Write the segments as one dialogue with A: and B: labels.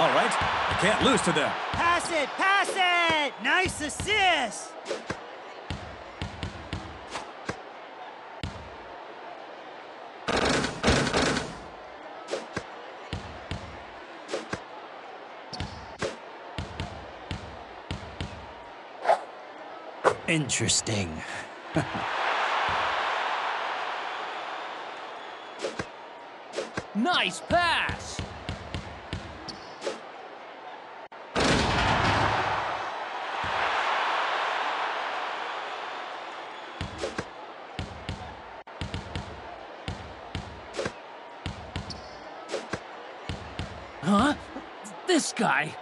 A: All right, I can't lose to them.
B: Pass it, pass it! Nice assist!
C: Interesting.
D: Nice pass! Huh? This guy?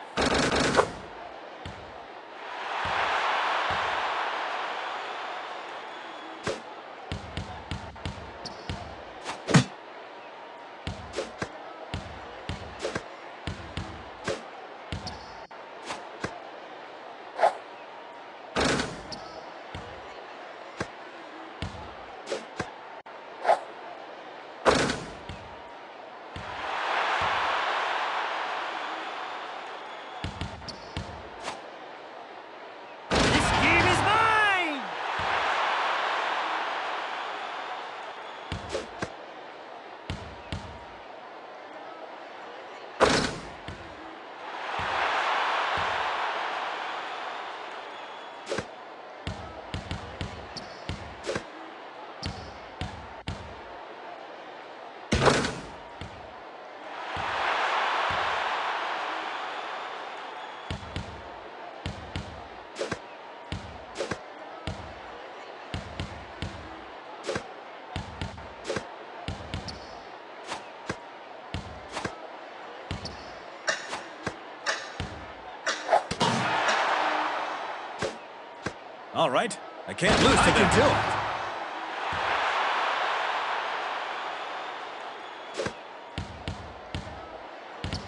A: All right, I can't lose to
C: I
A: them.
C: can do it.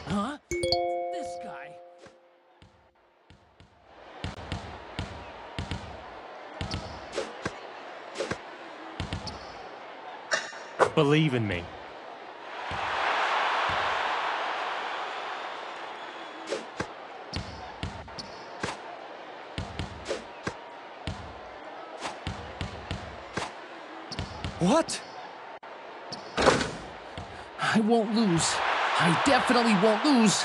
D: Huh? This guy?
E: Believe in me.
C: What?
D: I won't lose. I definitely won't lose.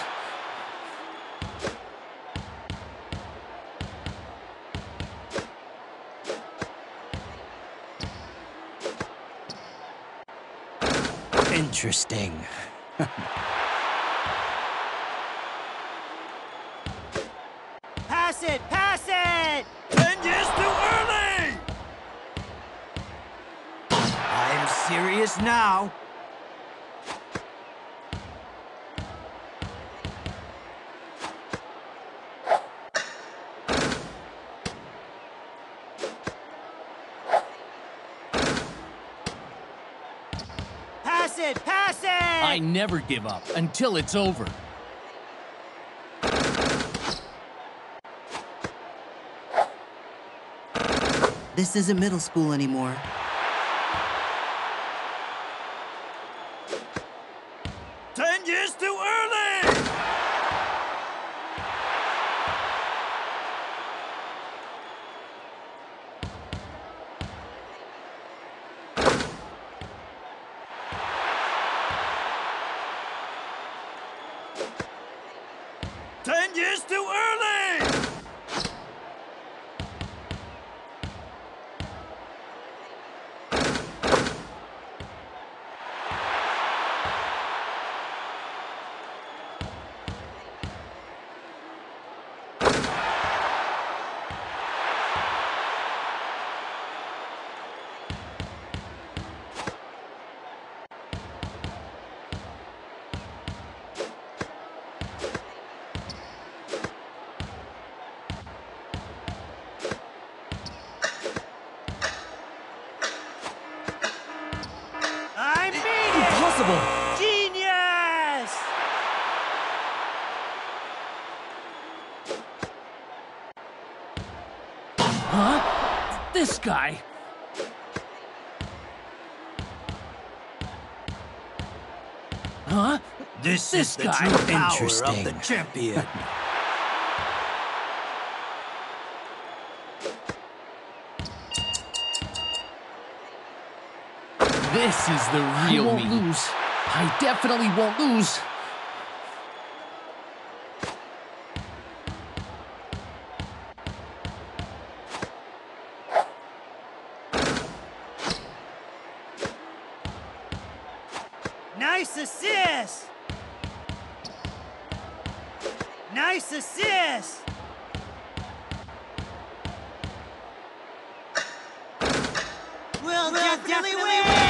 C: Interesting.
B: Pass it, pass
C: serious now.
B: Pass it, pass it!
D: I never give up until it's over.
F: This isn't middle school anymore.
A: Years too early!
D: This guy? Huh?
G: This,
D: This
G: is the
D: guy.
G: true power of
C: Interesting.
G: the champion.
D: This is the real I won't
H: me.
D: lose. I definitely won't lose.
B: Nice assist! Nice assist! We'll, definitely, win!